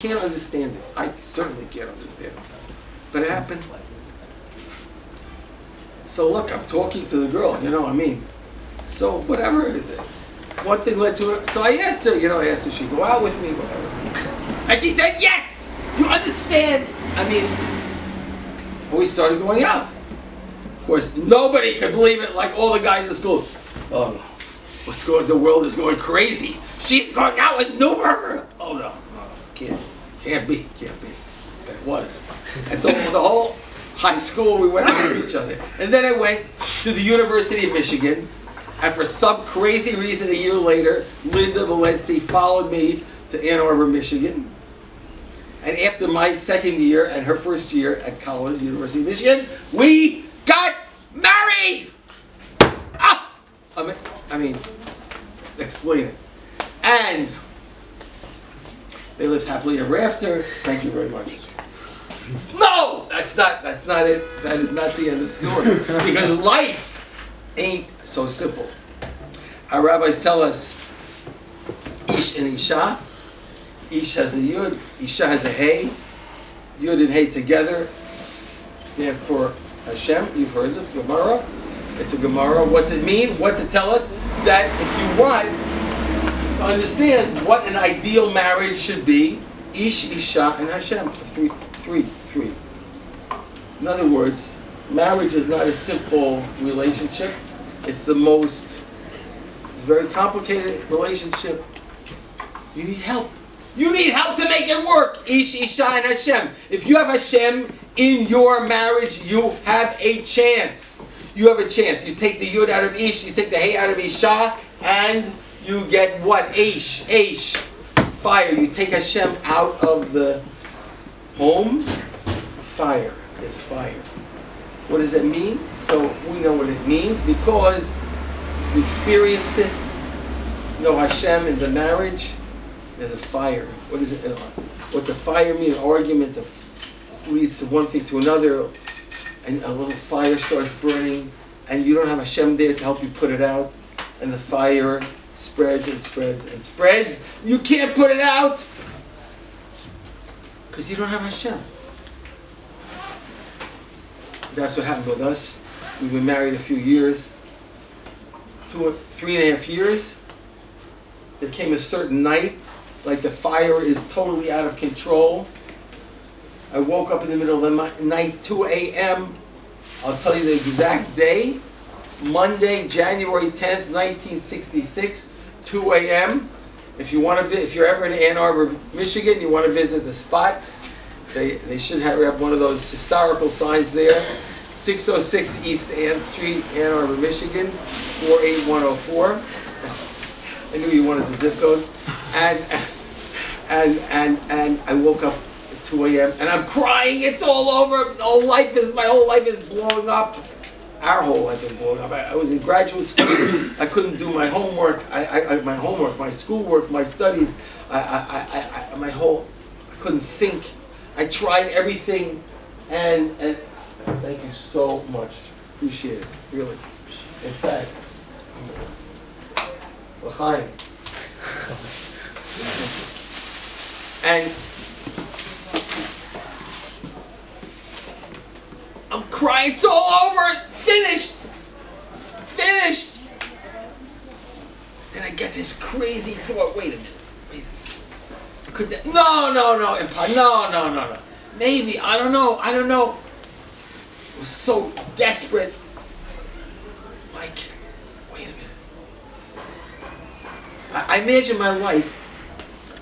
can't understand it. I certainly can't understand it. But it happened. So look, I'm talking to the girl, you know, what I mean, so whatever. One thing led to it. So I asked her, you know, I asked her she'd go out with me, whatever. And she said, yes! You understand? I mean, we started going out. Of course, nobody could believe it, like all the guys in school. Oh no, what's going, the world is going crazy. She's going out with Neuberger. Oh no, no, no, can't, can't be, can't be. But it was. And so for the whole high school, we went with each other. And then I went to the University of Michigan, and for some crazy reason, a year later, Linda Valenci followed me to Ann Arbor, Michigan. And after my second year and her first year at college, University of Michigan, we got married! Ah! I mean, I mean explain it. And they lived happily ever after. Thank you very much. No, that's not. That's not it. That is not the end of the story. because life ain't so simple. Our rabbis tell us, Ish and Isha. Ish has a Yud, Isha has a Hey. Yud and Hey together stand for Hashem. You've heard this Gemara. It's a Gemara. What's it mean? What's it tell us? That if you want to understand what an ideal marriage should be, Ish, Isha, and Hashem. Three, three, three. In other words, marriage is not a simple relationship. It's the most, it's very complicated relationship. You need help. You need help to make it work. Ish, Isha, and Hashem. If you have Hashem in your marriage, you have a chance. You have a chance. You take the Yud out of Ish, you take the Hey out of Isha, and you get what? Ish, Ish, fire. You take Hashem out of the home, fire is fire. What does it mean? So we know what it means because we experienced it. You know Hashem in the marriage. There's a fire. What is it? Uh, what's a fire mean? An argument of leads to one thing to another, and a little fire starts burning, and you don't have Hashem there to help you put it out, and the fire spreads and spreads and spreads. You can't put it out because you don't have Hashem. That's what happened with us. We've been married a few years, two, three and a half years. There came a certain night, like the fire is totally out of control. I woke up in the middle of the night, 2 a.m. I'll tell you the exact day. Monday, January 10th, 1966, 2 a.m. If you want to, if you're ever in Ann Arbor, Michigan, you want to visit the spot, they, they should have, have one of those historical signs there. 606 East Ann Street, Ann Arbor, Michigan, 48104. I knew you wanted the zip code. And, and, and, and I woke up at 2 a.m. and I'm crying. It's all over. Whole life is, my whole life is blowing up. Our whole life is blowing up. I, I was in graduate school. I couldn't do my homework. I, I, my homework, my schoolwork, my studies. I, I, I, I, my whole, I couldn't think. I tried everything, and and thank you so much. Appreciate it, really. In fact, l'chaim. And I'm crying. It's all over. Finished. Finished. Then I get this crazy thought. Wait a minute. Could that? No, no, no. Impo- no, no, no, no. Maybe. I don't know. I don't know. I was so desperate. Like, wait a minute. I, I imagine my life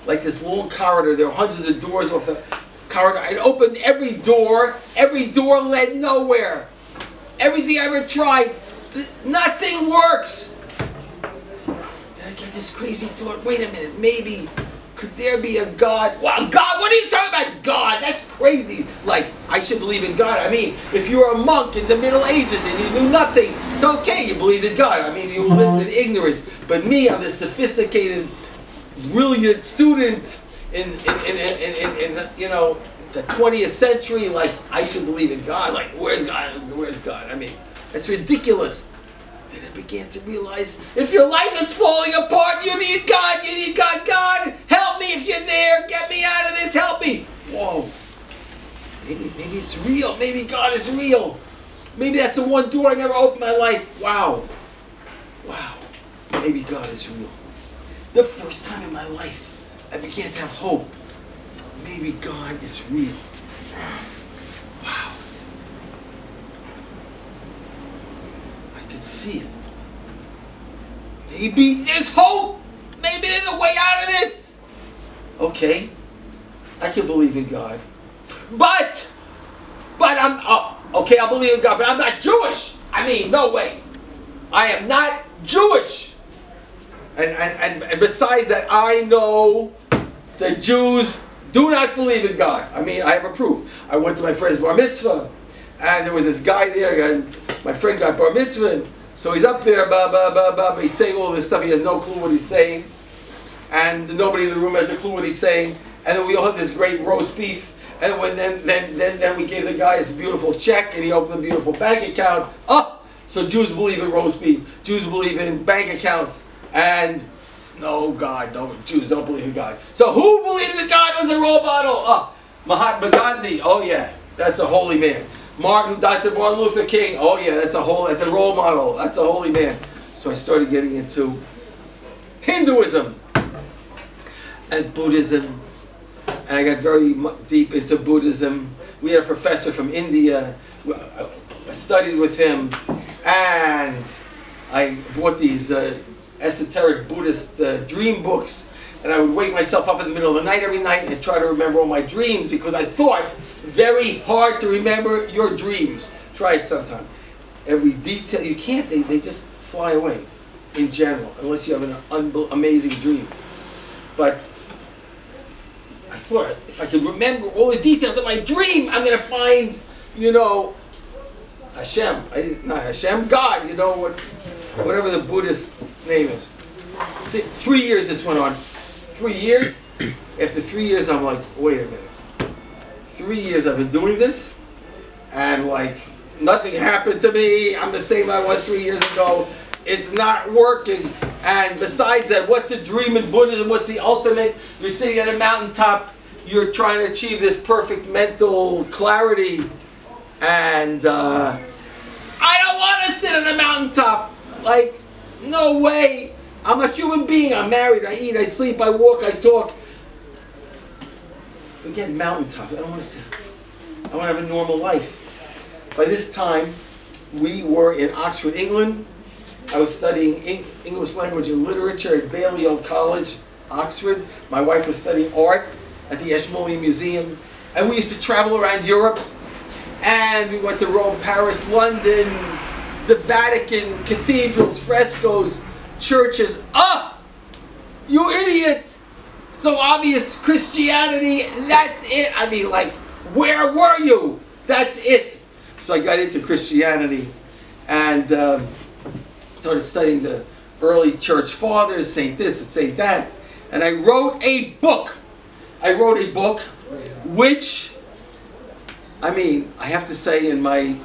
like this long corridor. There are hundreds of doors off the corridor. I'd opened every door. Every door led nowhere. Everything I ever tried, th- nothing works. Then I get this crazy thought. Wait a minute. Maybe could there be a God? Wow, God! What are you talking about, God? That's crazy. Like I should believe in God. I mean, if you were a monk in the Middle Ages and you knew nothing, it's okay. You believed in God. I mean, you uh-huh. lived in ignorance. But me, I'm this sophisticated brilliant student in, in, in, in, you know the 20th century like i should believe in god like where's god where's god i mean it's ridiculous then it began to realize if your life is falling apart, you need God, you need God. God, help me if you're there. Get me out of this. Help me. Whoa. Maybe, maybe it's real. Maybe God is real. Maybe that's the one door I never opened in my life. Wow. Wow. Maybe God is real. The first time in my life, I began to have hope. Maybe God is real. See it. Maybe there's hope. Maybe there's a way out of this. Okay. I can believe in God. But, but I'm, uh, okay, I believe in God, but I'm not Jewish. I mean, no way. I am not Jewish. And, and, and, and besides that, I know the Jews do not believe in God. I mean, I have a proof. I went to my friend's bar mitzvah, and there was this guy there, and my friend got bar mitzvah, so he's up there, blah, blah, blah, blah, he's saying all this stuff, he has no clue what he's saying, and nobody in the room has a clue what he's saying, and then we all had this great roast beef, and when then, then, then, then we gave the guy his beautiful check, and he opened a beautiful bank account. Oh, so Jews believe in roast beef, Jews believe in bank accounts, and no, God, don't, Jews don't believe in God. So who believes in God was a role model? Oh, Mahatma Gandhi. Oh yeah, that's a holy man. Martin, Dr. Martin Luther King. Oh yeah, that's a whole, that's a role model. That's a holy man. So I started getting into Hinduism and Buddhism, and I got very deep into Buddhism. We had a professor from India. I studied with him, and I bought these. Uh, esoteric Buddhist uh, dream books, and I would wake myself up in the middle of the night every night and try to remember all my dreams because I thought very hard to remember your dreams. Try it sometime. Every detail, you can't, they, they just fly away in general, unless you have an amazing dream. But I thought if I could remember all the details of my dream, I'm going to find, you know, Hashem. I didn't, not Hashem, God, you know, what whatever the Buddhist name is. Three years this went on. Three years. After three years, I'm like, wait a minute. Three years I've been doing this, and like nothing happened to me. I'm the same I was three years ago. It's not working. And besides that, what's the dream in Buddhism? What's the ultimate? You're sitting at a mountaintop. You're trying to achieve this perfect mental clarity, and uh, I don't want to sit on a mountaintop. Like, no way. I'm a human being. I'm married. I eat. I sleep. I walk. I talk. Forget mountaintop. I don't want to say. I want to have a normal life. By this time, we were in Oxford, England. I was studying English language and literature at Balliol College, Oxford. My wife was studying art at the Ashmolean Museum. And we used to travel around Europe. And we went to Rome, Paris, London, the Vatican, cathedrals, frescoes, churches. Ah! You idiot! So obvious Christianity, that's it. I mean, like, where were you? That's it. So I got into Christianity and um, started studying the early church fathers, Saint this and Saint that. And I wrote a book. I wrote a book which, I mean, I have to say in my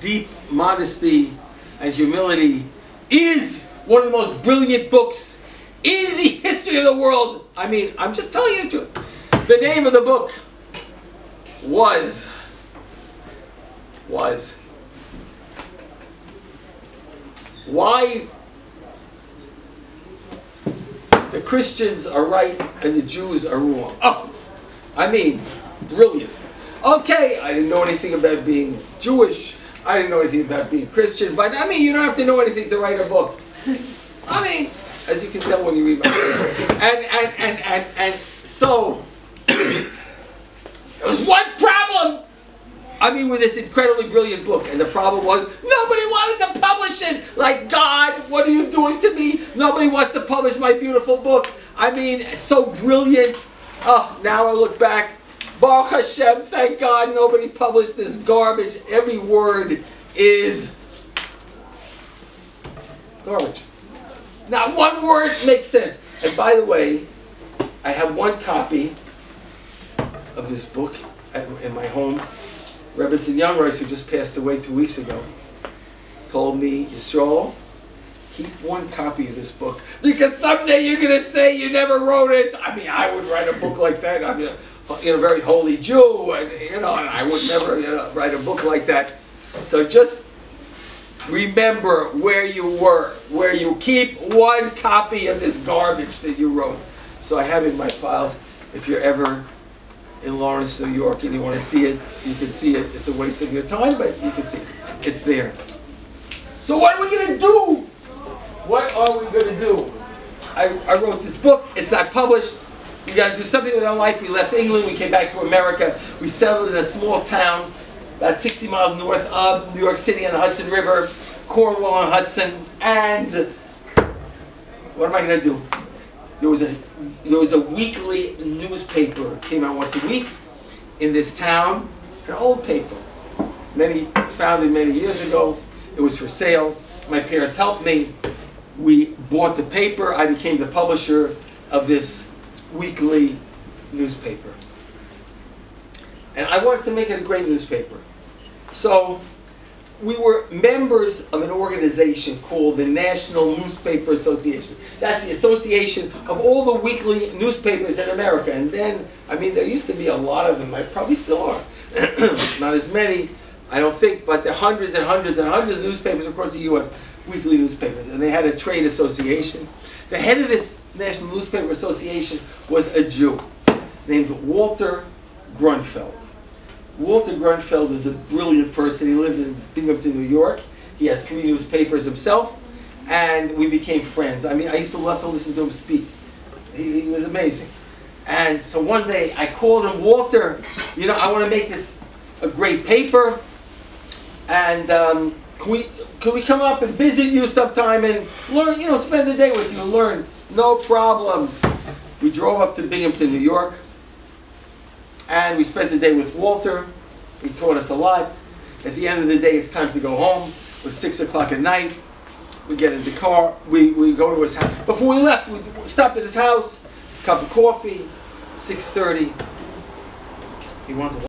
deep modesty and humility is one of the most brilliant books in the history of the world. I mean, I'm just telling you truth. The name of the book was, was, why the Christians are right and the Jews are wrong. Oh, I mean, brilliant. Okay, I didn't know anything about being Jewish. I didn't know anything about being Christian, but I mean, you don't have to know anything to write a book. As you can tell when you read my book. And, and, and, and, and so, there was one problem. I mean, with this incredibly brilliant book, and the problem was nobody wanted to publish it. Like, God, what are you doing to me? Nobody wants to publish my beautiful book. I mean, so brilliant. Oh, now I look back, Baruch Hashem, thank God nobody published this garbage. Every word is garbage. Not one word makes sense. And by the way, I have one copy of this book at, in my home. Rebbetzin Jungreis, who just passed away two weeks ago, told me, Yisrael, keep one copy of this book because someday you're gonna say you never wrote it. I mean, I would write a book like that. I'm a, you know, very holy Jew, and you know, and I would never, you know, write a book like that. So just remember where you were, where you keep one copy of this garbage that you wrote. So I have it in my files. If you're ever in Lawrence, New York, and you want to see it, you can see it. It's a waste of your time, but you can see it. It's there. So what are we gonna do? What are we gonna do? I, I wrote this book. It's not published. We got to do something with our life. We left England. We came back to America. We settled in a small town about 60 miles north of New York City on the Hudson River, Cornwall on Hudson, and what am I going to do? There was a there was a weekly newspaper came out once a week in this town, an old paper, many founded many years ago. It was for sale. My parents helped me. We bought the paper. I became the publisher of this weekly newspaper. And I wanted to make it a great newspaper. So we were members of an organization called the National Newspaper Association. That's the association of all the weekly newspapers in America. And then, I mean, there used to be a lot of them. I probably still are. Not as many, I don't think, but there are hundreds and hundreds and hundreds of newspapers across the U.S., weekly newspapers. And they had a trade association. The head of this National Newspaper Association was a Jew named Walter Grunfeld. Walter Grunfeld is a brilliant person. He lived in Binghamton, New York. He had three newspapers himself, and we became friends. I mean, I used to love to listen to him speak. He, he was amazing. And so one day I called him, Walter, you know, I want to make this a great paper, and um, can we can we come up and visit you sometime and learn, you know, spend the day with you and learn? No problem. We drove up to Binghamton, New York. And we spent the day with Walter. He taught us a lot. At the end of the day, it's time to go home. It was 6 o'clock at night. We get in the car. We, we go to his house. Before we left, we stopped at his house, cup of coffee, 6.30. He wanted